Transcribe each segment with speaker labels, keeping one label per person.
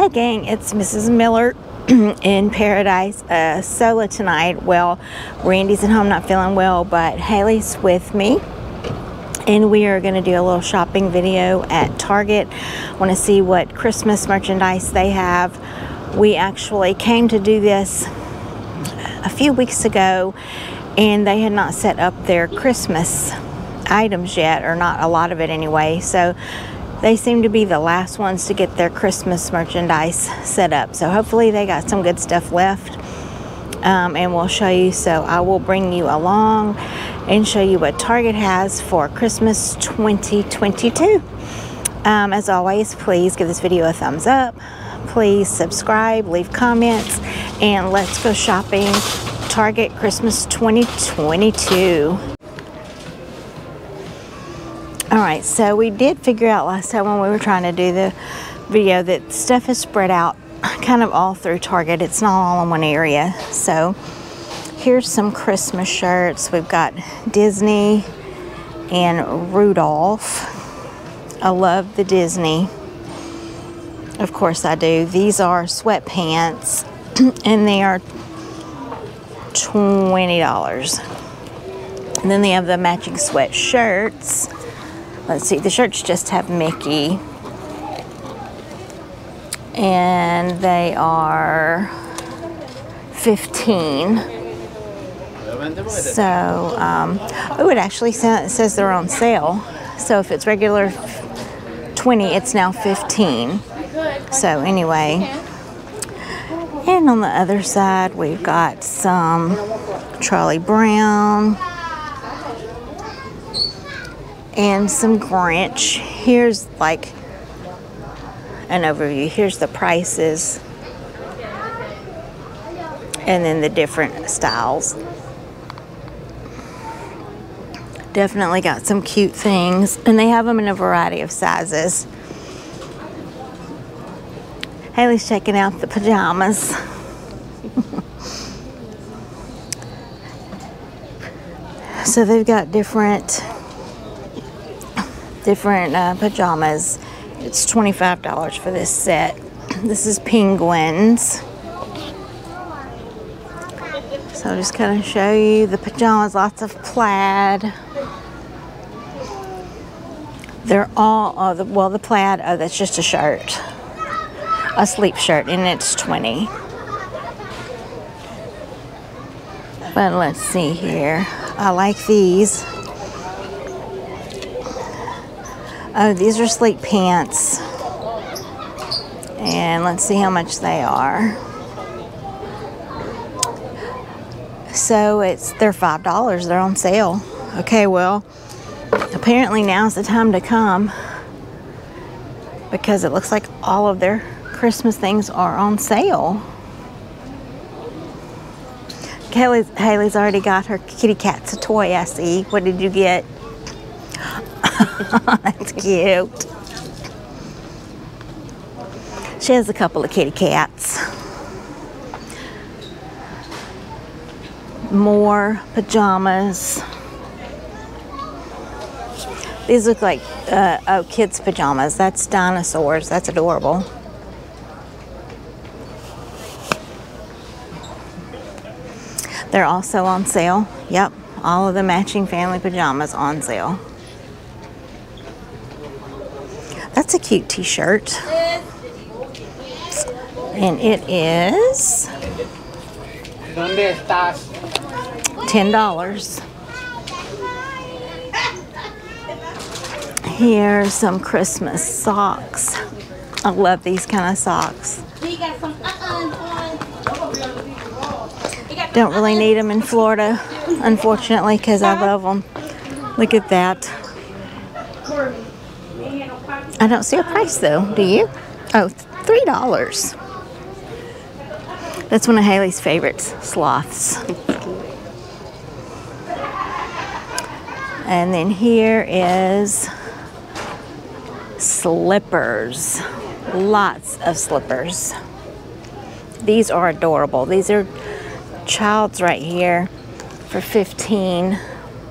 Speaker 1: Hey gang, it's Mrs. Miller in Paradise uh, solo tonight. Well, Randy's at home not feeling well, but Haley's with me. And we are going to do a little shopping video at Target. Want to see what Christmas merchandise they have. We actually came to do this a few weeks ago and they had not set up their Christmas items yet, or not a lot of it anyway. So they seem to be the last ones to get their Christmas merchandise set up. So hopefully they got some good stuff left. Um, and we'll show you. So I will bring you along and show you what Target has for Christmas 2022. Um, as always, please give this video a thumbs up. Please subscribe, leave comments, and let's go shopping Target Christmas 2022. All right, so we did figure out last time when we were trying to do the video that stuff is spread out kind of all through Target. It's not all in one area. So here's some Christmas shirts. We've got Disney and Rudolph. I love the Disney. Of course I do. These are sweatpants and they are $20. And then they have the matching sweatshirts let's see, the shirts just have Mickey. And they are 15. So, um, oh, it actually says they're on sale. So if it's regular 20, it's now 15. So anyway, and on the other side, we've got some Charlie Brown and some Grinch. Here's like an overview. Here's the prices and then the different styles. Definitely got some cute things and they have them in a variety of sizes. Haley's checking out the pajamas. so they've got different different uh, pajamas. It's $25 for this set. This is penguins. So I'll just kind of show you the pajamas, lots of plaid. They're all, oh, the, well, the plaid, oh, that's just a shirt. A sleep shirt, and it's 20 But let's see here. I like these. Oh, these are sleek pants. And let's see how much they are. So it's they're five dollars. They're on sale. Okay, well, apparently now's the time to come because it looks like all of their Christmas things are on sale. Haley's, Haley's already got her kitty cat's a toy, I see. What did you get? That's cute. She has a couple of kitty cats. More pajamas. These look like uh, oh, kids' pajamas. That's dinosaurs. That's adorable. They're also on sale. Yep, all of the matching family pajamas on sale. That's a cute t-shirt. And it is $10. Here's some Christmas socks. I love these kind of socks. Don't really need them in Florida, unfortunately, because I love them. Look at that. I don't see a price though, do you? Oh, three dollars. That's one of Haley's favorites, sloths. And then here is slippers. Lots of slippers. These are adorable. These are child's right here for 15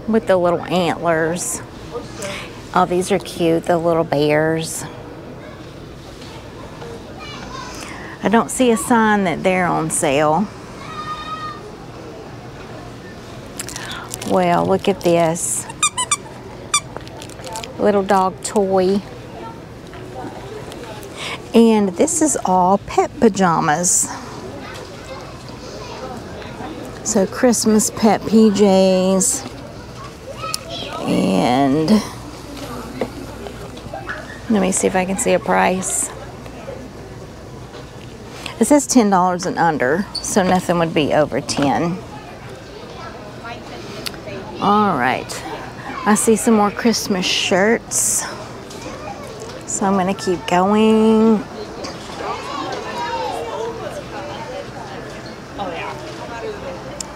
Speaker 1: with the little antlers. Oh, these are cute, the little bears. I don't see a sign that they're on sale. Well, look at this. Little dog toy. And this is all pet pajamas. So Christmas pet PJs. And let me see if I can see a price. It says $10 and under, so nothing would be over 10. All right. I see some more Christmas shirts. So I'm going to keep going.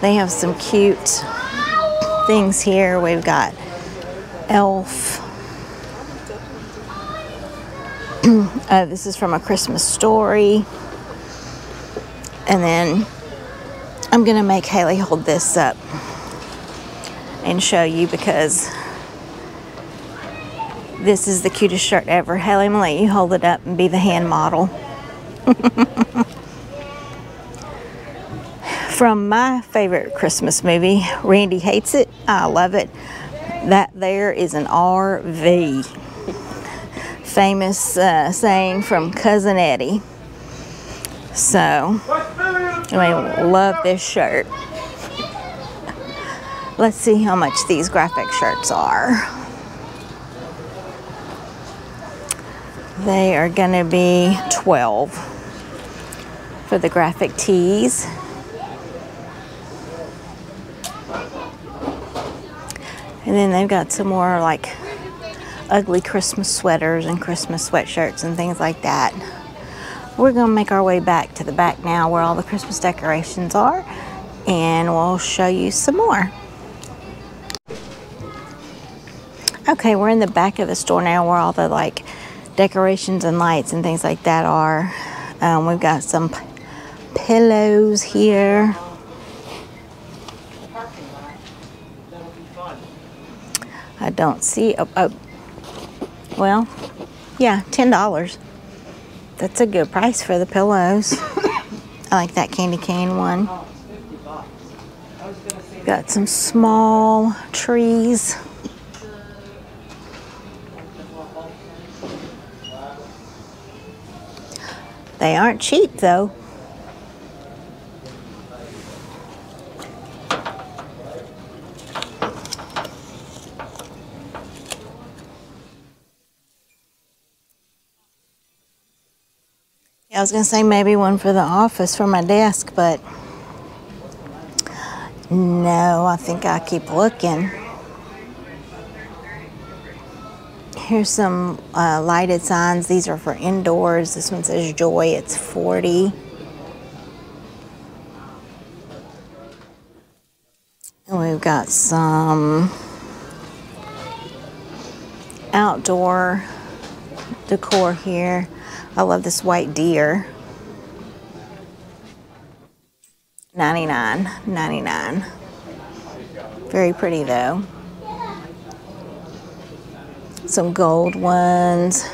Speaker 1: They have some cute things here. We've got Elf. uh, this is from a Christmas story. And then I'm going to make Haley hold this up and show you because this is the cutest shirt ever. Haley, I'm going to let you hold it up and be the hand model. From my favorite Christmas movie, Randy Hates It, I love it. That there is an RV. Famous uh, saying from Cousin Eddie. So, I love this shirt. Let's see how much these graphic shirts are. They are going to be 12 for the graphic tees. And then they've got some more like ugly Christmas sweaters and Christmas sweatshirts and things like that. We're going to make our way back to the back now where all the Christmas decorations are and we'll show you some more. Okay, we're in the back of the store now where all the like decorations and lights and things like that are. Um, we've got some pillows here. I don't see. Oh, oh. Well, yeah, ten dollars. That's a good price for the pillows. I like that candy cane one. Got some small trees. They aren't cheap though. Was going to say maybe one for the office for my desk, but no, I think I keep looking. Here's some uh, lighted signs. These are for indoors. This one says Joy. It's 40. And we've got some outdoor decor here. I love this white deer. 99 99 Very pretty though. Some gold ones.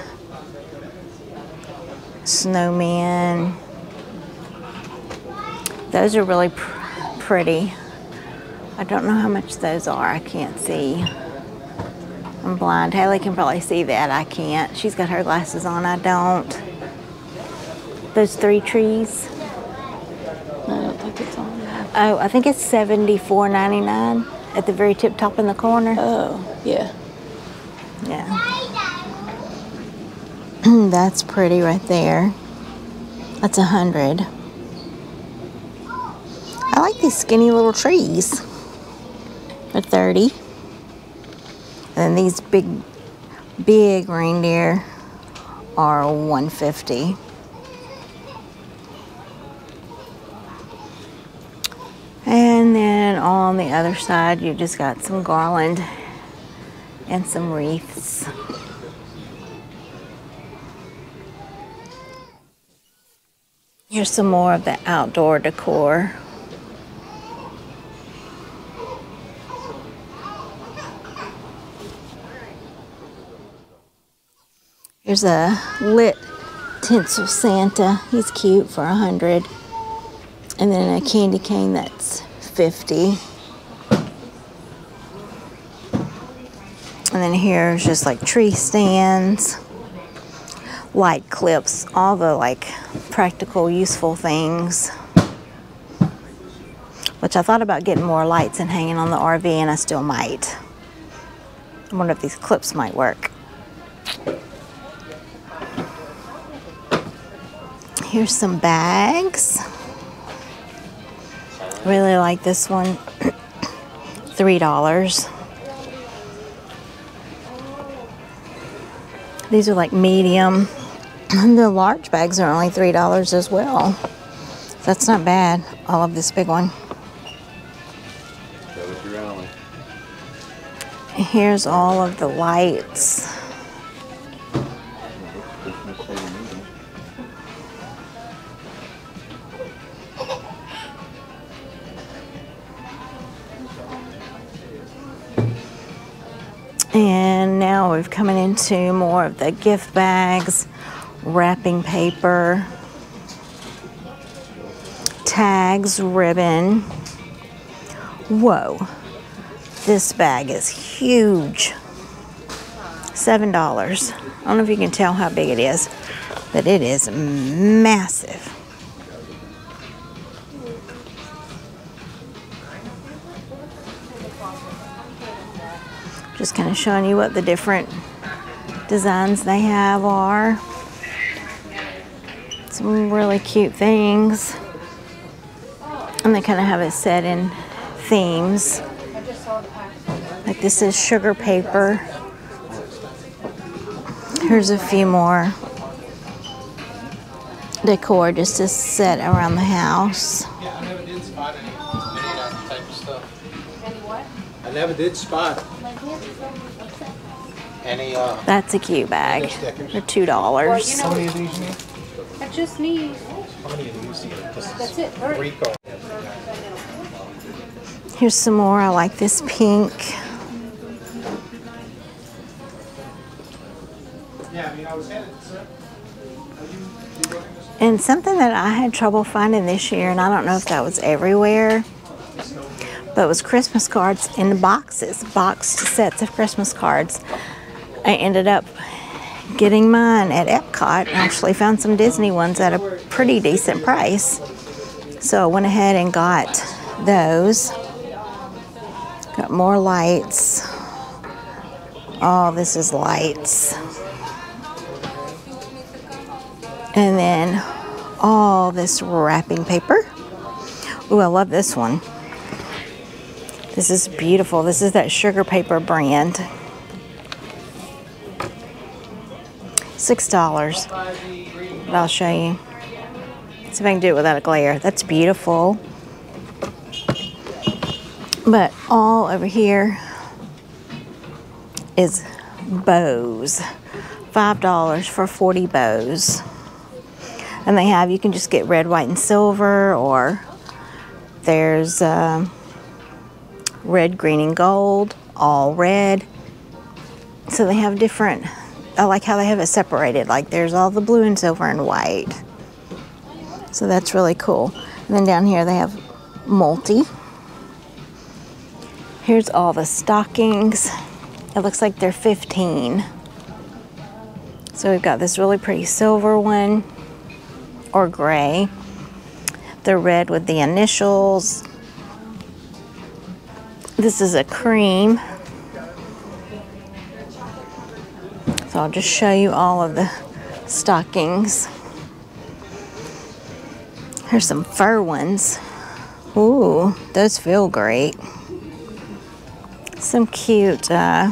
Speaker 1: Snowman. Those are really pr pretty. I don't know how much those are. I can't see. I'm blind. Haley can probably see that. I can't. She's got her glasses on. I don't. Those three trees.
Speaker 2: I don't think it's on there.
Speaker 1: Oh, I think it's seventy-four ninety-nine at the very tip top in the corner.
Speaker 2: Oh, yeah.
Speaker 1: Yeah. Hmm, that's pretty right there. That's a hundred. I like these skinny little trees. They're 30. And then these big, big reindeer are 150. And then on the other side, you just got some garland and some wreaths. Here's some more of the outdoor decor. Here's a lit tinsel Santa. He's cute for a hundred. And then a candy cane that's 50. And then here's just like tree stands, light clips, all the like practical, useful things. Which I thought about getting more lights and hanging on the RV, and I still might. I wonder if these clips might work. Here's some bags. Really like this one. $3. These are like medium. The large bags are only $3 as well. That's not bad. I love this big one.
Speaker 3: That was your alley.
Speaker 1: Here's all of the lights.
Speaker 3: Christmas Day meeting.
Speaker 1: And now we're coming into more of the gift bags, wrapping paper, tags, ribbon. Whoa, this bag is huge. Seven dollars. I don't know if you can tell how big it is, but it is massive. Just of showing you what the different designs they have are. Some really cute things. And they kind of have it set in themes. Like this is sugar paper. Here's a few more decor just to set around the house.
Speaker 4: Yeah, I never did spot any, uh,
Speaker 1: That's a cute bag. They're two dollars.
Speaker 4: how many of these you need?
Speaker 5: I just need,
Speaker 4: How many of these you need?
Speaker 5: That's it, hurry.
Speaker 1: Here's some more. I like this pink.
Speaker 4: Yeah, I mean, I was headed, sir. Are you, you working this?
Speaker 1: And something that I had trouble finding this year, and I don't know if that was everywhere, but it was Christmas cards in boxes, boxed sets of Christmas cards. I ended up getting mine at Epcot. and Actually, found some Disney ones at a pretty decent price. So I went ahead and got those. Got more lights. Oh, this is lights. And then all this wrapping paper. Ooh, I love this one. This is beautiful. This is that sugar paper brand. Six dollars. But I'll show you. See if I can do it without a glare. That's beautiful. But all over here is bows. Five dollars for 40 bows. And they have, you can just get red, white, and silver, or there's um, red, green, and gold, all red. So they have different, I like how they have it separated. Like there's all the blue and silver and white. So that's really cool. And then down here they have multi. Here's all the stockings. It looks like they're 15. So we've got this really pretty silver one or gray. The red with the initials. This is a cream. I'll just show you all of the stockings. Here's some fur ones. Ooh, those feel great. Some cute uh,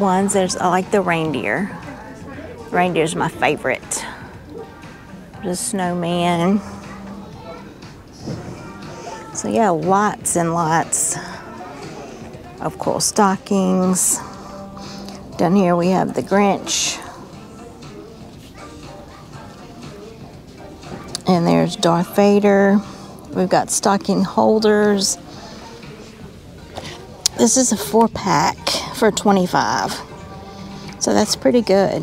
Speaker 1: ones. There's I like the reindeer. Reindeer's my favorite. The snowman. So yeah, lots and lots of cool stockings. Down here we have the Grinch. And there's Darth Vader. We've got stocking holders. This is a four pack for 25. So that's pretty good.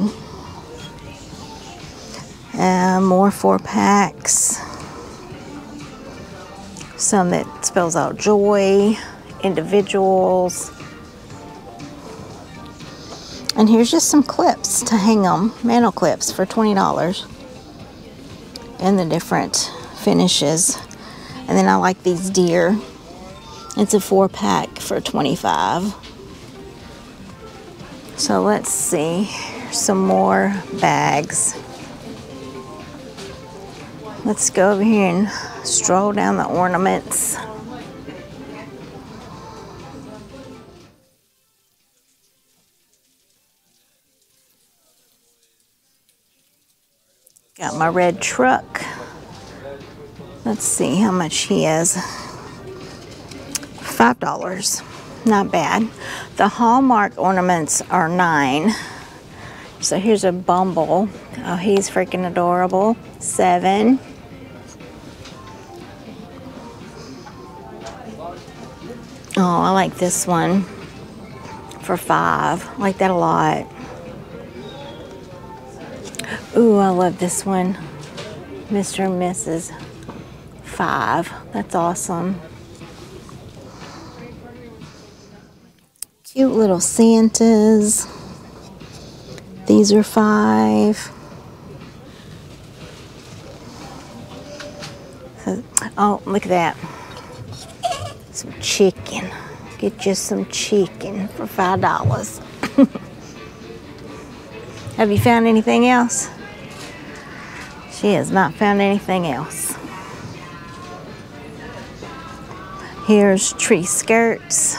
Speaker 1: Uh, more four packs. Some that spells out joy, individuals. And here's just some clips to hang them, mantle clips for $20. And the different finishes. And then I like these deer. It's a four pack for 25. So let's see, some more bags. Let's go over here and stroll down the ornaments. Got my red truck. Let's see how much he is. Five dollars. Not bad. The Hallmark ornaments are nine. So here's a Bumble. Oh, he's freaking adorable. Seven. Oh, I like this one for five. I like that a lot. Ooh, I love this one. Mr. and Mrs. Five. That's awesome. Cute little Santas. These are five. Oh, look at that. Some chicken. Get you some chicken for five dollars. Have you found anything else? She has not found anything else. Here's tree skirts.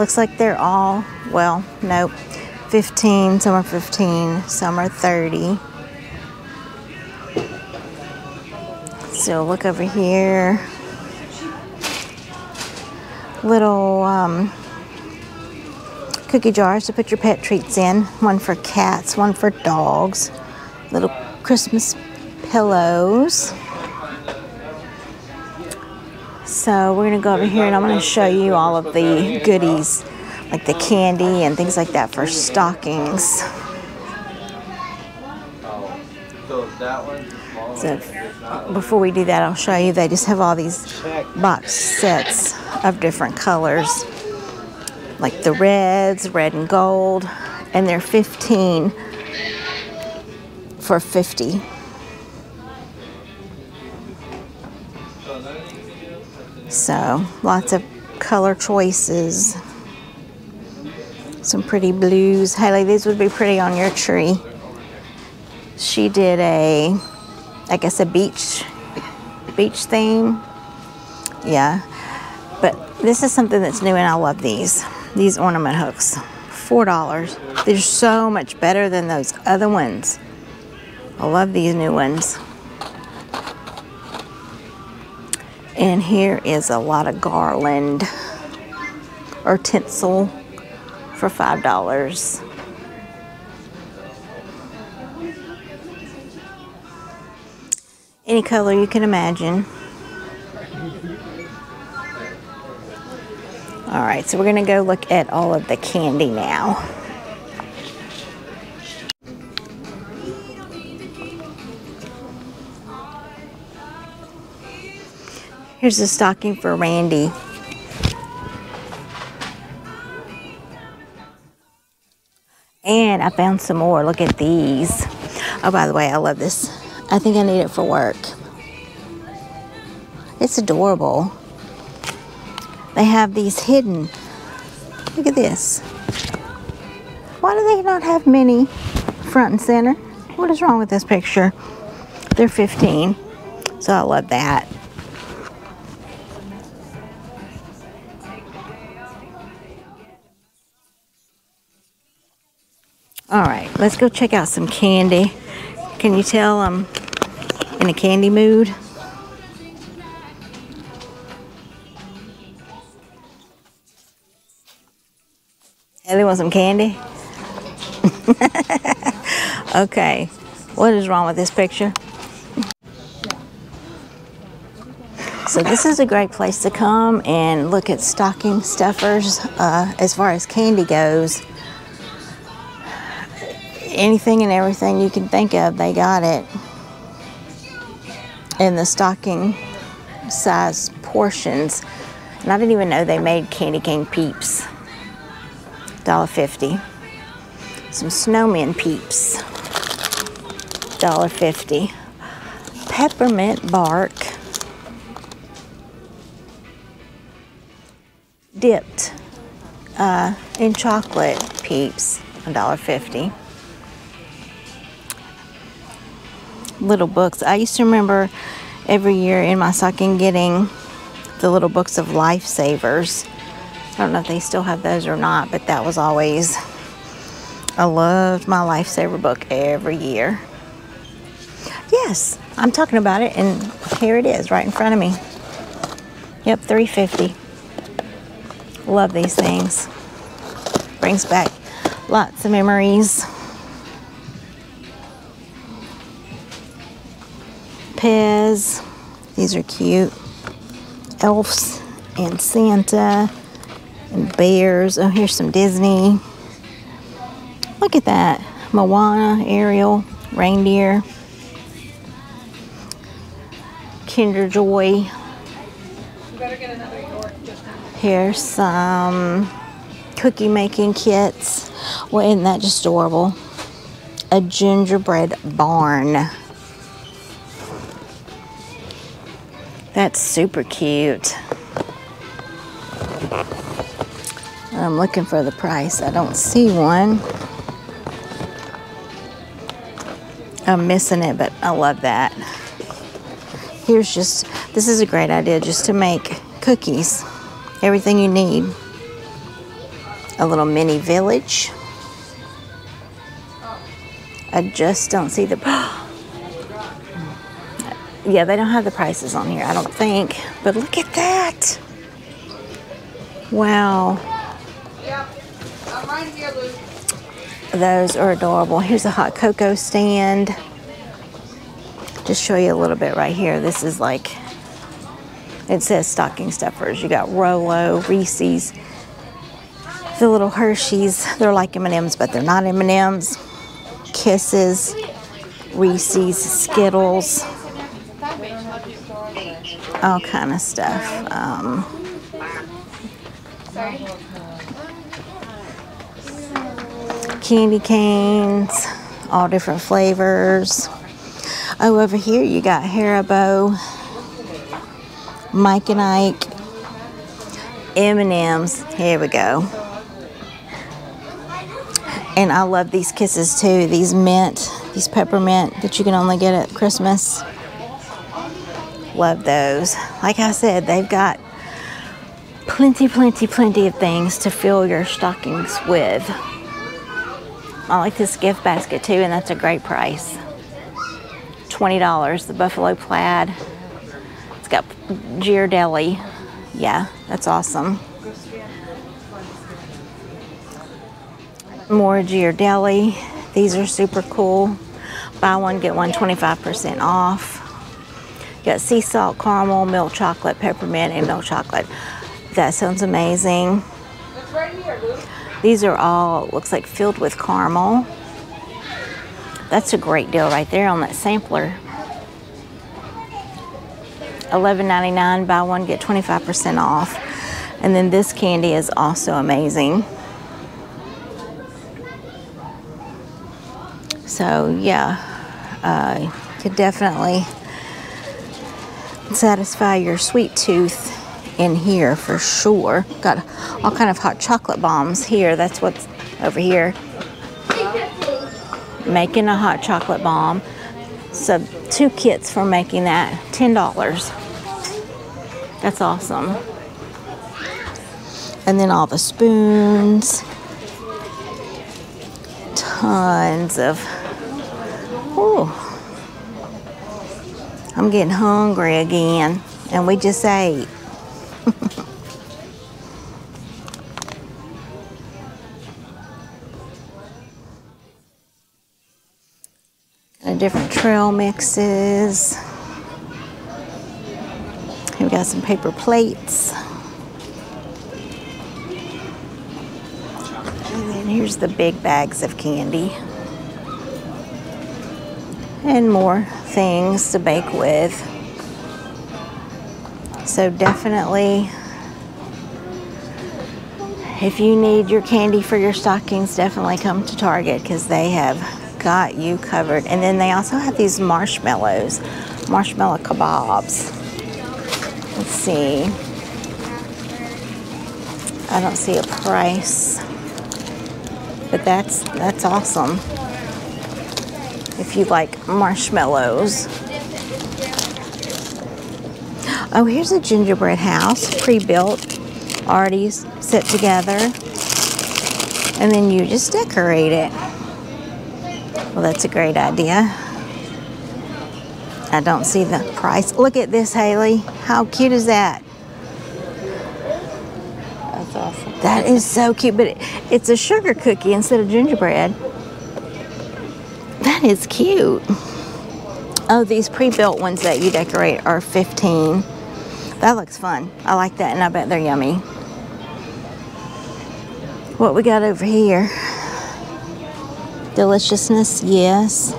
Speaker 1: Looks like they're all, well, nope, 15, some are 15, some are 30. So look over here. Little um, cookie jars to put your pet treats in. One for cats, one for dogs. Little Christmas pillows. So we're gonna go over here and I'm gonna show you all of the goodies, like the candy and things like that for stockings. So before we do that, I'll show you, they just have all these box sets of different colors, like the reds, red and gold, and they're 15 for 50. So lots of color choices. Some pretty blues. Haley, these would be pretty on your tree. She did a, I guess a beach, beach theme. Yeah, but this is something that's new and I love these. These ornament hooks, $4. They're so much better than those other ones. I love these new ones. And here is a lot of garland or tinsel for $5. Any color you can imagine. All right, so we're gonna go look at all of the candy now. Here's a stocking for Randy. And I found some more. Look at these. Oh, by the way, I love this. I think I need it for work. It's adorable. They have these hidden. Look at this. Why do they not have many front and center? What is wrong with this picture? They're 15. So I love that. All right, let's go check out some candy. Can you tell I'm in a candy mood? Ellie want some candy? okay, what is wrong with this picture? So this is a great place to come and look at stocking stuffers uh, as far as candy goes anything and everything you can think of, they got it. In the stocking size portions. And I didn't even know they made candy cane peeps. $1.50. Some snowman peeps. $1.50. Peppermint bark. Dipped uh, in chocolate peeps. $1.50. Little books. I used to remember every year in my stocking getting the little books of lifesavers. I don't know if they still have those or not, but that was always, I loved my lifesaver book every year. Yes, I'm talking about it, and here it is right in front of me. Yep, 350. Love these things. Brings back lots of memories. Pez. These are cute. Elves and Santa and bears. Oh, here's some Disney. Look at that. Moana, Ariel, reindeer. Kinder Joy. Here's some cookie making kits. Well, isn't that just adorable? A gingerbread barn. That's super cute. I'm looking for the price. I don't see one. I'm missing it, but I love that. Here's just, this is a great idea just to make cookies. Everything you need. A little mini village. I just don't see the, yeah, they don't have the prices on here, I don't think. But look at that. Wow. Those are adorable. Here's a hot cocoa stand. Just show you a little bit right here. This is like, it says stocking stuffers. You got Rolo, Reese's, the little Hershey's. They're like M&Ms, but they're not M&Ms. Kisses, Reese's, Skittles, all kind of stuff. Um, candy canes, all different flavors. Oh, over here you got Haribo, Mike and Ike, M&M's. Here we go. And I love these kisses too. These mint, these peppermint that you can only get at Christmas. Love those. Like I said, they've got plenty, plenty, plenty of things to fill your stockings with. I like this gift basket too, and that's a great price. $20, the Buffalo Plaid. It's got Ghirardelli. Yeah, that's awesome. More Ghirardelli. These are super cool. Buy one, get one 25% off. Got sea salt, caramel, milk chocolate, peppermint, and milk chocolate. That sounds amazing. These are all, looks like filled with caramel. That's a great deal right there on that sampler. $11.99, buy one, get 25% off. And then this candy is also amazing. So yeah, uh, could definitely satisfy your sweet tooth in here for sure. Got all kind of hot chocolate bombs here. That's what's over here. Making a hot chocolate bomb. So two kits for making that, $10. That's awesome. And then all the spoons. Tons of, oh, I'm getting hungry again. And we just ate. Kind different trail mixes. We got some paper plates. And then here's the big bags of candy. and more things to bake with. So definitely, if you need your candy for your stockings, definitely come to Target because they have got you covered. And then they also have these marshmallows, marshmallow kebabs. Let's see. I don't see a price, but that's that's awesome. If you like marshmallows. Oh, here's a gingerbread house, pre-built, already set together. And then you just decorate it. Well, that's a great idea. I don't see the price. Look at this, Haley. How cute is that?
Speaker 2: That's awesome.
Speaker 1: That is so cute, but it, it's a sugar cookie instead of gingerbread. That is cute. Oh, these pre-built ones that you decorate are 15. That looks fun. I like that and I bet they're yummy. What we got over here? Deliciousness, yes.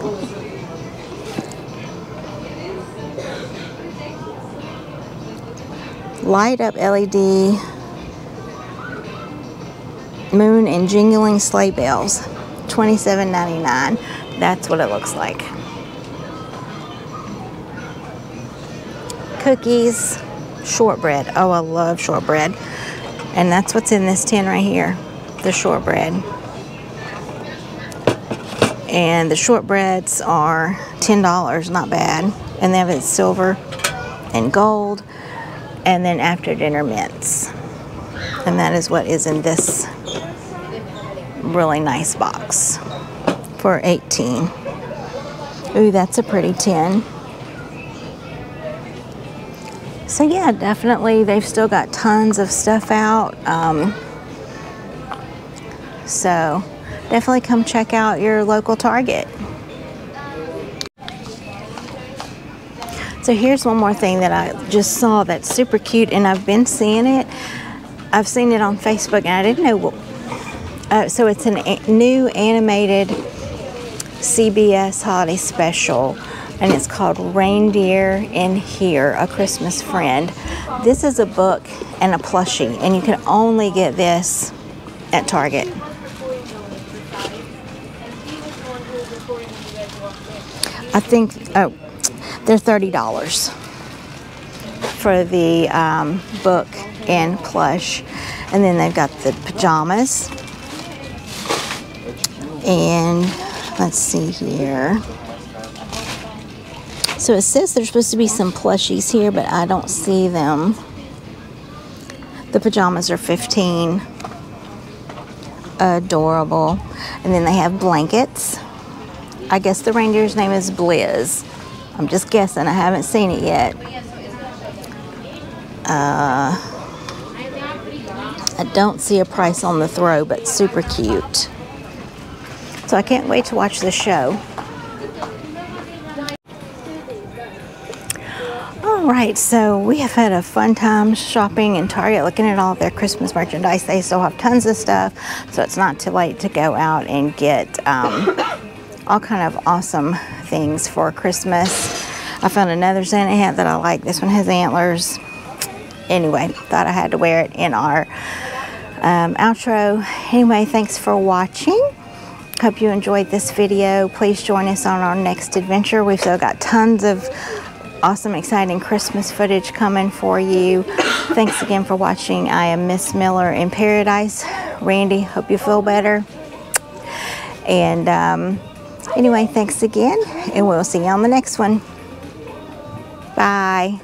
Speaker 1: Light up LED moon and jingling sleigh bells. $27.99. That's what it looks like. Cookies, shortbread. Oh, I love shortbread. And that's what's in this tin right here the shortbread. And the shortbreads are $10, not bad. And they have it silver and gold. And then after dinner mints. And that is what is in this really nice box for 18. Ooh, that's a pretty tin. So yeah, definitely they've still got tons of stuff out. Um, so definitely come check out your local Target. So here's one more thing that I just saw that's super cute and I've been seeing it. I've seen it on Facebook and I didn't know what, uh, so it's a a new animated CBS holiday special, and it's called Reindeer in Here, A Christmas Friend. This is a book and a plushie, and you can only get this at Target. I think oh, they're thirty dollars for the um, book and plush, and then they've got the pajamas. And let's see here. So it says there's supposed to be some plushies here, but I don't see them. The pajamas are 15. Adorable. And then they have blankets. I guess the reindeer's name is Blizz. I'm just guessing. I haven't seen it yet. Uh, I don't see a price on the throw, but super cute. So I can't wait to watch the show. All right, so we have had a fun time shopping in Target, looking at all their Christmas merchandise. They still have tons of stuff, so it's not too late to go out and get um, all kind of awesome things for Christmas. I found another Santa hat that I like. This one has antlers. Anyway, thought I had to wear it in our um, outro. Anyway, thanks for watching. Hope you enjoyed this video. Please join us on our next adventure. We've still got tons of awesome, exciting Christmas footage coming for you. Thanks again for watching. I am Miss Miller in Paradise. Randy, hope you feel better. And um, anyway, thanks again, and we'll see you on the next one. Bye.